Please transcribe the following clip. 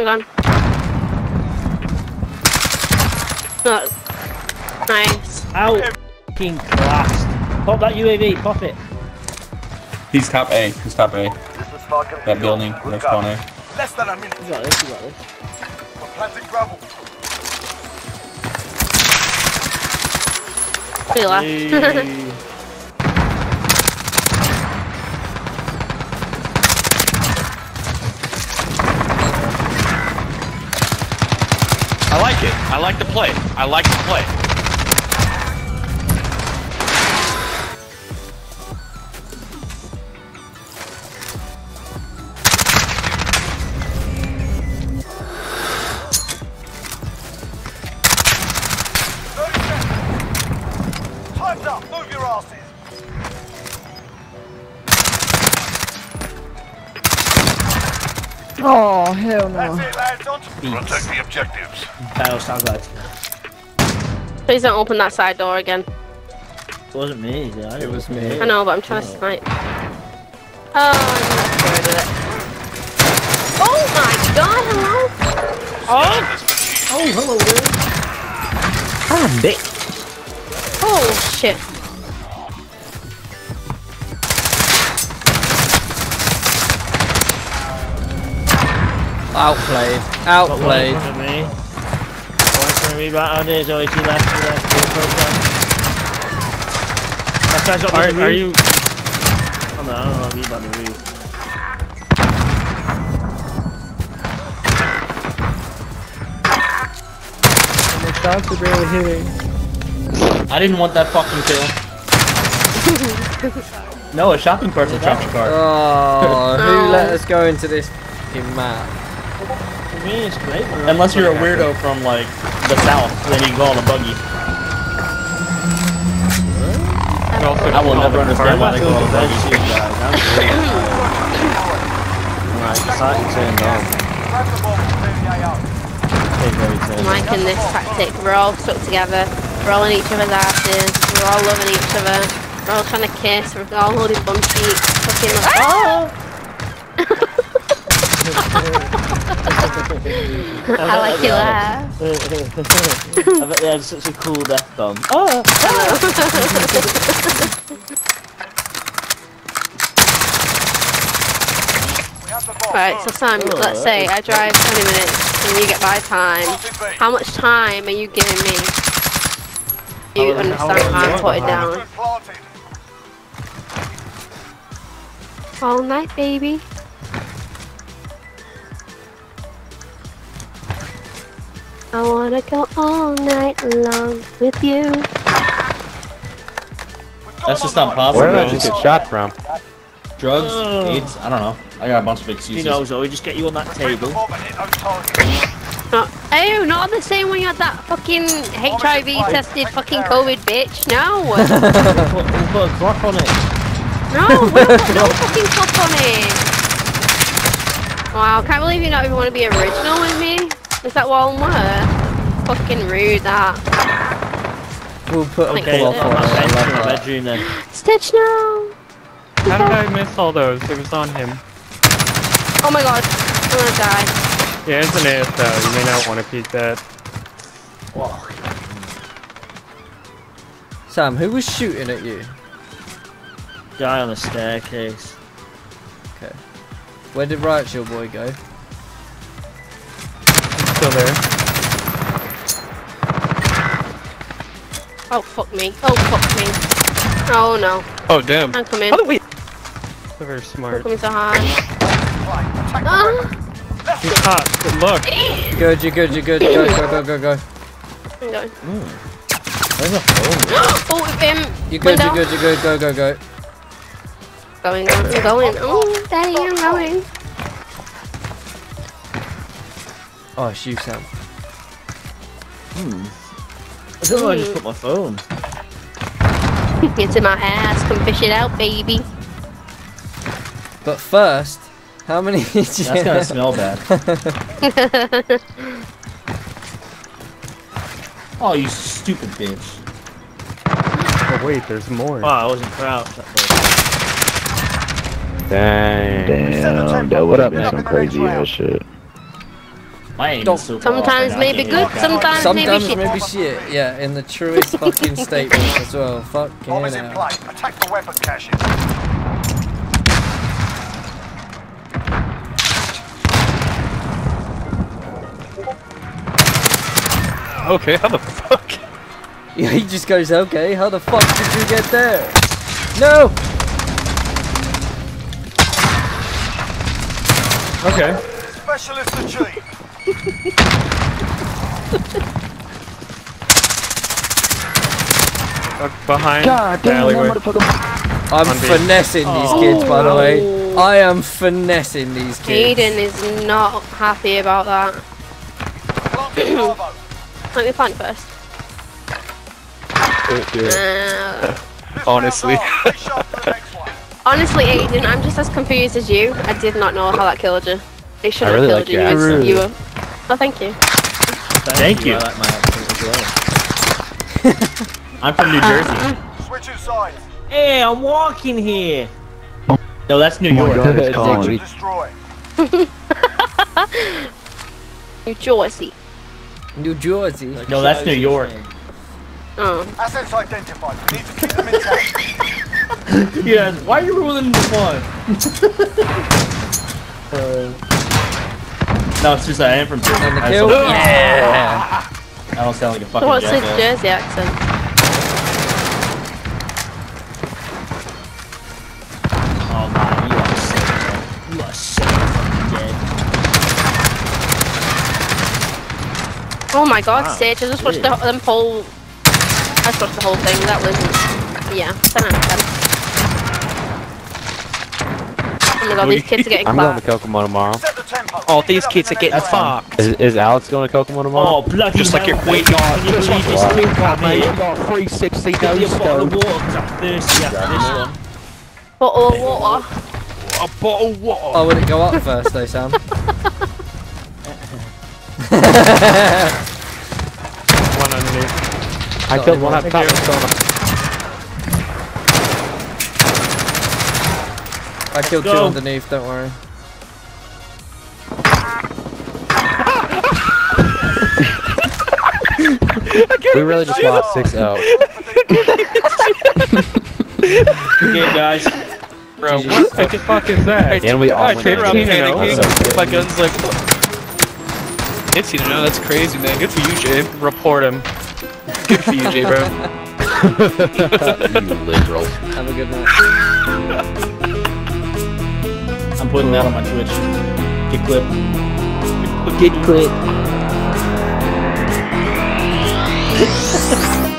Hang on. Oh, nice. Out. Fucking blast. Pop that UAV. Pop it. He's top A. He's top A. This is Falcon That building, Good next go. corner. Less than a minute. You got this. You got this. We're planting gravel. Pretty left. like it. I like the play. I like the play. Oh, hell no. That's it, lads. On to protect the objectives. Fail sounds like Please don't open that side door again. it wasn't me. Yeah, It was me. I know, but I'm trying to snipe. Oh, I'm not scared of it. Oh my god, hello? Oh, hello, Will. Ah, Dick. Oh shit. Outplayed. Got one Outplayed. front me. One in me, right on there. Zoe, to left, to left, to the. That guy's up Are, the are you? Oh no, I don't know, he's on the roof. The shots are barely hitting. I didn't want that fucking kill. no, a shopping cart's a shopping cart. Oh, who let us go into this fucking map? For me, it's great. we're Unless you're a weirdo from like the south, then you can go on a buggy. And also I will never understand why they not go on a buggy. the bed guys. I'm great. Right, exciting turned on. Grab the ball from the AO. Okay, very I'm turned liking this tactic. We're all stuck together. We're all in each other's asses. We're all loving each other. We're all trying to kiss. We're all holding bum cheeks. Fucking oh! I like your laugh. I bet they had such a cool death bomb. Oh! We have the ball. Right, so Sam, Oh, let's say I drive 20 minutes and you get by time. How much time are you giving me? You How- how understand how I put it down. All night, baby. I wanna go all night long with you. That's just on not possible. Where did I just get shot from? Drugs, Ugh. AIDS, I don't know. I got a bunch of You excuses. know, Zoe, just get you on that table. bomb and hit those targets. No, ew, oh, not the same when you had that fucking HIV tested fucking COVID bitch. No, We'll put, we'll put a clock on it. no, we'll put no fucking top on it. Wow, I can't believe you don't even want to be original with me. Is that what I'm worth? Fucking rude that. We'll put a Thank Okay, you. on it. I in my bedroom then. Stitch now. How did I miss all those? It was on him. Oh my god, I'm gonna die. Yeah, it's an ASL. You may not want to peek that. Sam, who was shooting at you? Guy on the staircase. Okay. Where did Riot Shield Boy go? Still there. Oh fuck me. Oh fuck me. Oh no. Oh, damn. I'm coming. How do we? They're very I'm smart. coming so hard. Attack Ah, He's hot. But look. Good, you're good, you're good. Go, go, go, go, go. I'm going. There's a phone. Oh, um, You're good, window. you're good, you're good. Go, go, go. Going, going, I'm going. Oh, daddy, I'm going. Oh, it's you, Sam. Hmm. I don't know, I just put my phone. It's in my ass. Come fish it out, baby. But first, how many did you That's gonna smell bad. Oh, you stupid bitch. Oh, wait, there's more. Oh, I wasn't crouched. Dang. Damn, Damn, that would have been some crazy ass shit. My aim Don't- is so off Sometimes right now, I maybe can't good, walk sometimes, maybe Sometimes shit. maybe shit. Yeah, in the truest fucking statement as well. Fucking Bomb is in hell. play. Attack the weapon caches. Okay, how the fuck? Yeah, he just goes, okay, how the fuck did you get there? No! Okay. Specialist achieved. Behind the alleyway. I'm finessing these kids, by the way. I am finessing these kids. Aiden is not happy about that. Plant the Bravo. Let me plant first. Uh, Honestly. Start. Reshot for the next one. honestly, Aiden, I'm just as confused as you. I did not know how that killed you. It should have really killed like you. your You were- accent. You were. Oh, thank you. Thank you. I like my accent as well. I'm from New Jersey. Switching sides. Hey, I'm walking here. No, that's New Oh my York. God, it's calling. Destroy. New Jersey. New Jersey. No, that's New York. Oh. Assets identified. We need to keep them intact. Yeah, why are you ruling the fun? uh, no, it's just I am from Jersey. And the I kill? just- Yeah! I don't sound like a fucking What's his jackass. Jersey accent? Oh man, you are sick. You are sick. Fucking dead. Oh my god, Wow, Sage, I just watched the, them whole... I just watched the whole thing, that was... Yeah, 10 out of 10. Oh my god, these kids are getting I'm going to clapped. Kokomo tomorrow. Set the tempo. Oh, these kids are getting next fucked. Is, is Alex going to Kokomo tomorrow? Oh bloody Just like hell, your weight mate. on. Can you Just like your this weight thing, on, mate. mate? You got 360 Give me a no bottle of stone. I'm thirsty after this one. Bottle of water. A bottle of water. Oh, would it go up first though, Sam? One underneath. I killed one up top. Thank you. I killed two underneath, don't worry. We really just lost 6 0. Okay, guys. Bro, What the fuck is that? And we all I went came in. around panicking. My gun's like. It's you to know that's crazy, man. Good for you, Jay. Report him. Good for you, Jay, bro. you liberal. Have a good night. I'm putting that on my Twitch. Get clip. Get clip. Ha ha ha!